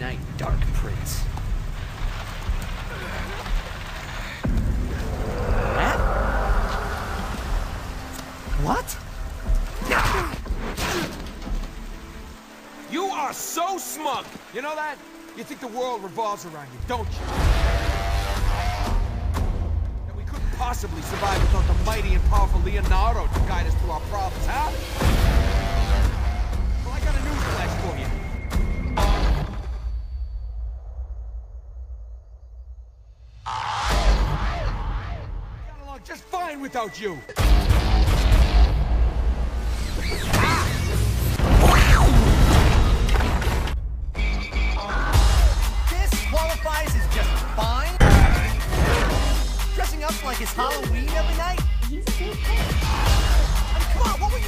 night, Dark Prince. What? You are so smug! You know that? You think the world revolves around you, don't you? That we couldn't possibly survive without the mighty and powerful Leonardo to guide us through our just fine without you! This qualifies as just fine? Dressing up like it's Halloween every night? He's a kid. I mean, come on, what were